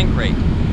sink rate.